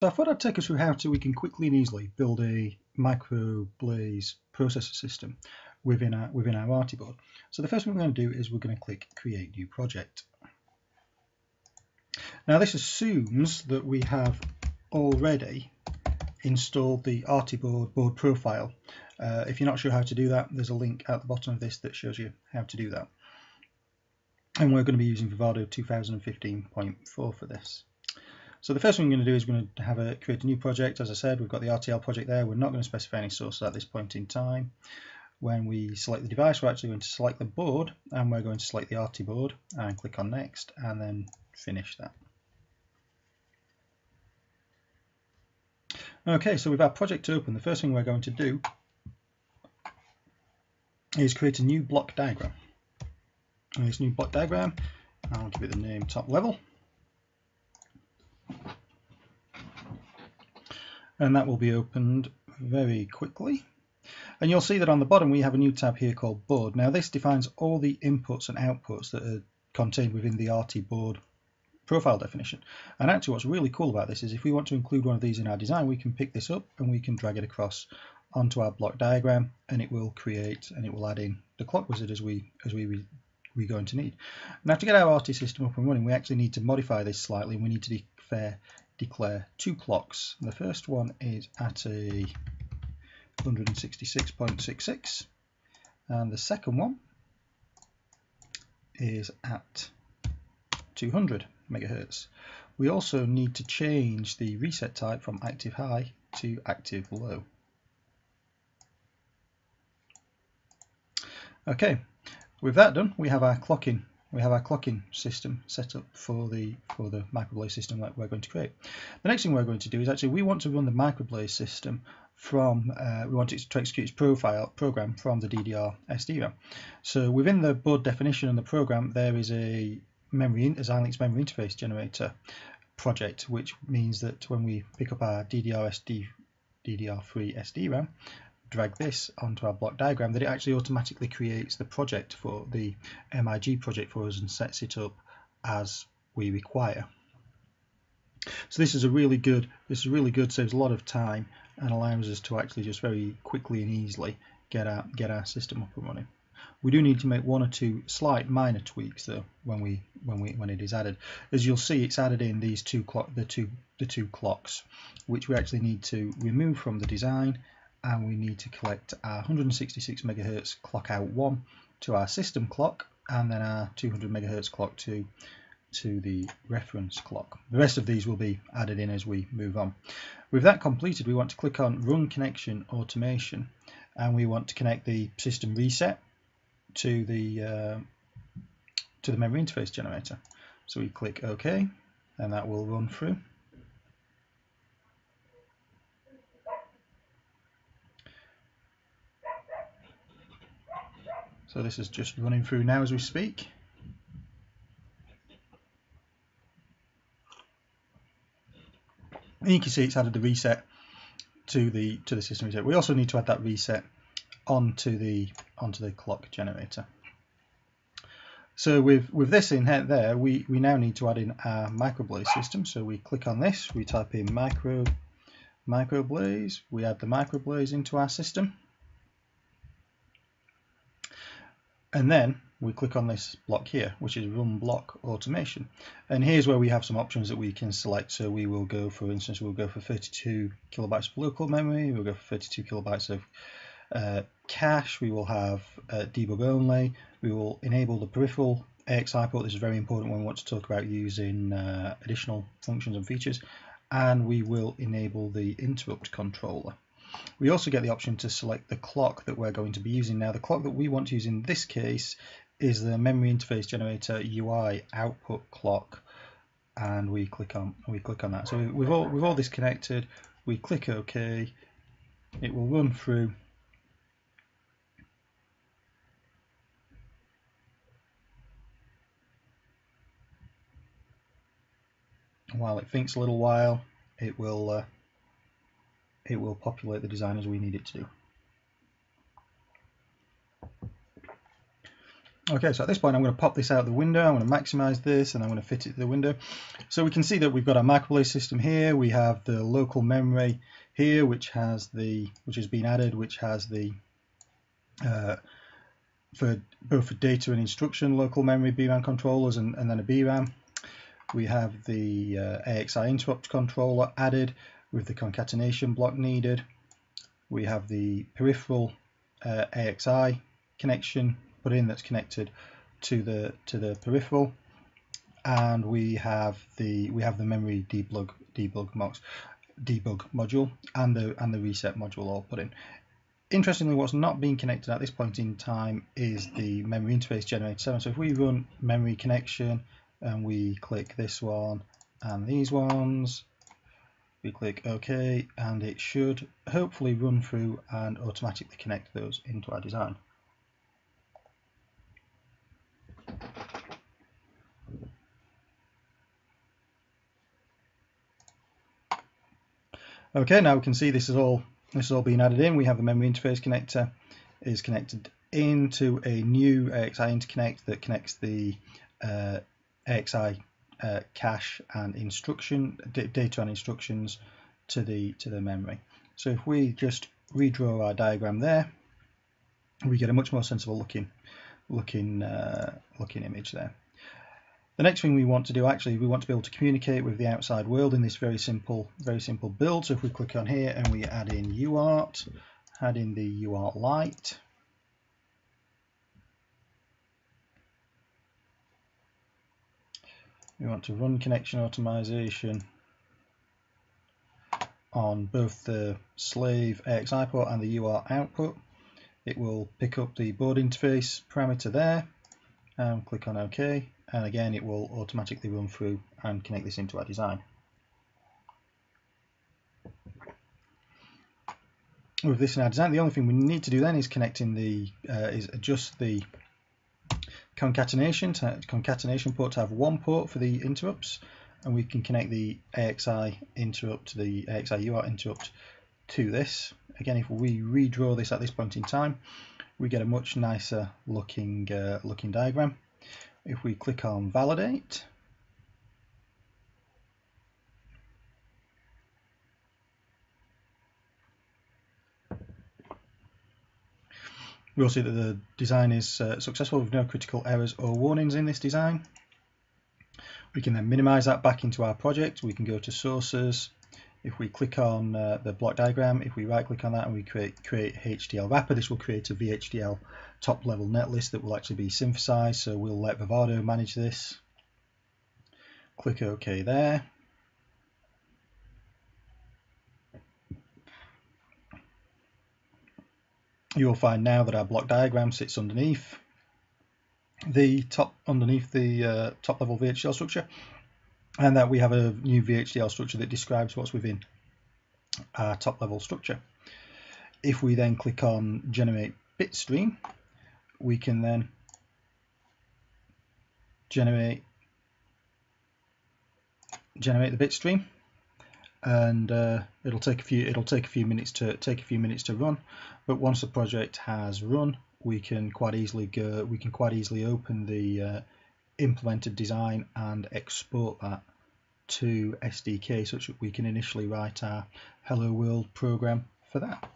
So I thought I'd take us through how to we can quickly and easily build a microblaze processor system within our within our Arty board. So the first thing we're going to do is we're going to click create new project. Now this assumes that we have already installed the Artiboard board profile. Uh, if you're not sure how to do that, there's a link at the bottom of this that shows you how to do that. And we're going to be using Vivado 2015.4 for this. So the first thing we're going to do is we're going to have a create a new project. As I said, we've got the RTL project there. We're not going to specify any sources at this point in time. When we select the device, we're actually going to select the board and we're going to select the Arty board and click on next and then finish that. Okay, so with our project open, the first thing we're going to do is create a new block diagram. And this new block diagram, I'll give it the name top level. And that will be opened very quickly. And you'll see that on the bottom we have a new tab here called board. Now this defines all the inputs and outputs that are contained within the Arty board profile definition. And actually what's really cool about this is if we want to include one of these in our design, we can pick this up and we can drag it across onto our block diagram and it will create and it will add in the clock wizard as we as we we're going to need. Now to get our Arty system up and running, we actually need to modify this slightly. We need to declare declare two clocks. The first one is at a 166.66 and the second one is at 200 megahertz. We also need to change the reset type from active high to active low. Okay, with that done, we have our clocking we have our clocking system set up for the for the microblaze system that we're going to create. The next thing we're going to do is actually we want to run the microblaze system from uh, we want it to execute its profile program from the DDR SDRAM. So within the board definition and the program there is a memory Xilinx memory interface generator project which means that when we pick up our DDR SD DDR3 SDRAM drag this onto our block diagram that it actually automatically creates the project for the MIG project for us and sets it up as we require. So this is a really good, this is really good, saves a lot of time and allows us to actually just very quickly and easily get our, get our system up and running. We do need to make one or two slight minor tweaks though when we when we when it is added. As you'll see, it's added in these two clock the two the two clocks, which we actually need to remove from the design and we need to collect our 166 megahertz clock out 1 to our system clock and then our 200 megahertz clock 2 to the reference clock. The rest of these will be added in as we move on. With that completed we want to click on run connection automation and we want to connect the system reset to the uh, to the memory interface generator. So we click OK and that will run through. So this is just running through now as we speak. And you can see it's added the reset to the to the system reset. We also need to add that reset onto the onto the clock generator. So with with this in there, we we now need to add in our microblaze system. So we click on this, we type in micro microblaze, we add the microblaze into our system. And then we click on this block here which is run block automation. And here's where we have some options that we can select. So we will go for instance we'll go for 32 kilobytes of local memory we'll go for 32 kilobytes of uh, cache we will have uh, debug only we will enable the peripheral AXI port. This is very important when we want to talk about using uh, additional functions and features. And we will enable the interrupt controller we also get the option to select the clock that we're going to be using. Now the clock that we want to use in this case is the memory interface generator UI output clock and we click on we click on that. So we've all with all this connected, we click OK. It will run through while it thinks a little while, it will uh, it will populate the design as we need it to do. Okay, so at this point I'm going to pop this out the window, I'm going to maximize this and I'm going to fit it to the window. So we can see that we've got our microblaze system here, we have the local memory here which has the which has been added, which has the uh, for both for data and instruction local memory BRAM controllers and, and then a BRAM. We have the uh, AXI interrupt controller added with the concatenation block needed. We have the peripheral uh, AXI connection put in that's connected to the to the peripheral. And we have the we have the memory debug debug box debug module and the and the reset module all put in. Interestingly what's not being connected at this point in time is the memory interface generator. 7 so if we run memory connection and we click this one and these ones we click OK and it should hopefully run through and automatically connect those into our design Okay, now we can see this is all this is all being added in. We have the memory interface connector is connected into a new AXI interconnect that connects the uh, AXI uh, cache and instruction data and instructions to the to the memory. So if we just redraw our diagram there, we get a much more sensible looking looking uh, looking image there. The next thing we want to do actually, we want to be able to communicate with the outside world in this very simple, very simple build. So if we click on here and we add in UART, add in the UART Lite, we want to run connection automation on both the slave AXI port and the UART output. It will pick up the board interface parameter there and click on OK and again it will automatically run through and connect this into our design. With this in our design, the only thing we need to do then is connecting the uh, is adjust the concatenation to, concatenation port to have one port for the interrupts, and we can connect the AXI interrupt to the AXI UART interrupt to this. Again, if we redraw this at this point in time, we get a much nicer looking uh, looking diagram. If we click on validate, we'll see that the design is uh, successful with no critical errors or warnings in this design. We can then minimize that back into our project. We can go to sources. If we click on uh, the block diagram, if we right click on that and we create, create HDL wrapper, this will create a VHDL top level netlist that will actually be synthesized. So we'll let Vivado manage this. Click OK there. You'll find now that our block diagram sits underneath the top underneath the uh, top level VHDL structure and that we have a new VHDL structure that describes what's within our top level structure. If we then click on generate bitstream we can then generate generate the bit stream and uh, it'll take a few it'll take a few minutes to take a few minutes to run. But once the project has run we can quite easily go we can quite easily open the uh, implemented design and export that to SDK such that we can initially write our hello world program for that